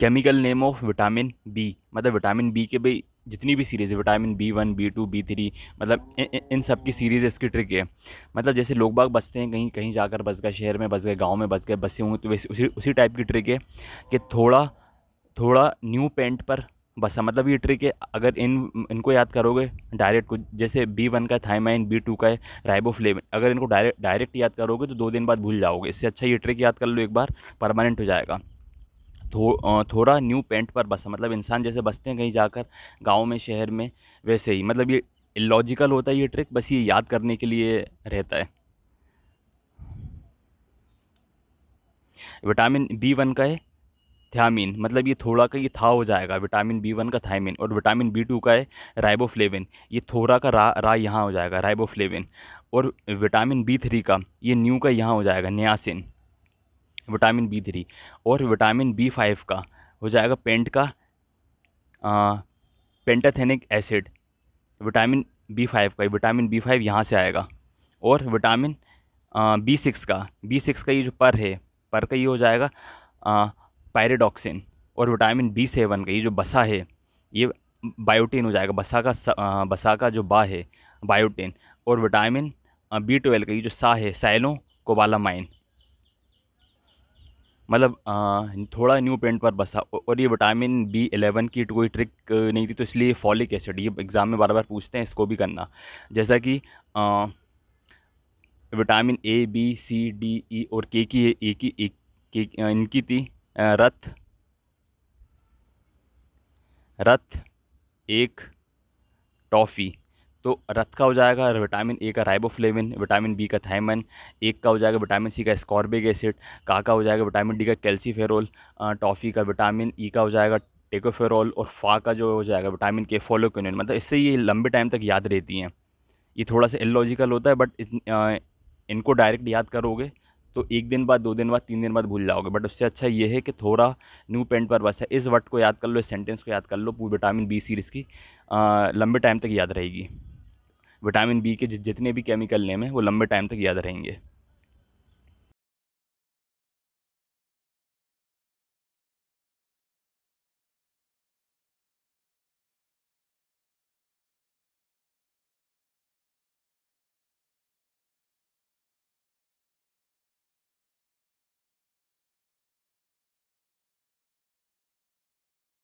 Chemical name of vitamin B मतलब vitamin B के भाई जितनी भी सीरीज़ है vitamin B one B two B three मतलब इन, इन सब की सीरीज़ इसकी ट्रिक है। मतलब जैसे लोग बाग बसते हैं कहीं कहीं जाकर बस गए शहर में बस गए गाँव में बस गए बसे होंगे तो वैसे उसी उसी टाइप की ट्रिक है कि थोड़ा थोड़ा न्यू पेंट पर बसा। मतलब ये ट्रिक है अगर इन इनको याद करोगे डायरेक्ट कुछ जैसे बी वन का थाइमाइन बी टू का है राइबोफ्लेविन अगर इनको डायरेक्ट डायरेक्ट याद करोगे तो दो दिन बाद भूल जाओगे। इससे अच्छा ये ट्रिक याद कर लो एक बार परमानेंट हो जाएगा। थो, थोड़ा न्यू पेंट पर बसा। मतलब इंसान जैसे बसते हैं कहीं जाकर गाँव में शहर में वैसे ही। मतलब ये लॉजिकल होता है ये ट्रिक बस ये याद करने के लिए रहता है। विटामिन बी वन का है थ्यामीन मतलब ये थोड़ा का ये था हो जाएगा। विटामिन बी वन का थायमिन और विटामिन बी टू का है राइबोफ्लेविन ये थोड़ा का रा रा यहाँ हो जाएगा राइबोफ्लेविन और विटामिन बी थ्री का ये न्यू का यहाँ हो जाएगा न्यासिन विटामिन बी थ्री और विटामिन बी फाइव का हो जाएगा पेंट का pantothenic acid vitamin B five का विटामिन बी फाइव यहाँ से आएगा और विटामिन बी सिक्स का बी सिक्स का ये जो पर है पर का ये हो जाएगा पायरेडॉक्सिन और विटामिन बी सेवन का ये जो बसा है ये बायोटिन हो जाएगा बसा का आ, बसा का जो बा है बायोटिन और विटामिन बी ट्वेल्व का ये जो सा है सैलो कोबालामाइन मतलब थोड़ा न्यू पेंट पर बसा। और ये विटामिन बी एलेवन की कोई ट्रिक नहीं थी तो इसलिए फॉलिक एसिड ये एग्ज़ाम में बार बार पूछते हैं इसको भी करना। जैसा कि vitamin A B C D E और के की ए की के इनकी थी रथ। रथ, एक, टॉफ़ी। तो रथ का हो जाएगा, विटामिन ए का राइबोफ्लेविन, विटामिन बी का थाइमन एक का हो जाएगा विटामिन सी का स्कॉर्बिक एसिड, का का हो जाएगा विटामिन डी का कैल्सीफेरोल टॉफ़ी का विटामिन ई का हो जाएगा टेकोफेरोल और फा का जो हो जाएगा विटामिन के फोलोक्विन मतलब इससे ये लंबे टाइम तक याद रहती हैं। ये थोड़ा सा इलॉजिकल होता है बट इनको डायरेक्ट याद करोगे तो एक दिन बाद, दो दिन बाद, तीन दिन बाद भूल जाओगे। बट उससे अच्छा ये है कि थोड़ा न्यू पेंट पर बस है। इस वर्ड को याद कर लो, इस सेंटेंस को याद कर लो, पूरी विटामिन बी सीरीज़ की लंबे टाइम तक याद रहेगी। विटामिन बी के जितने भी केमिकल नेम हैं वो लंबे टाइम तक याद रहेंगे।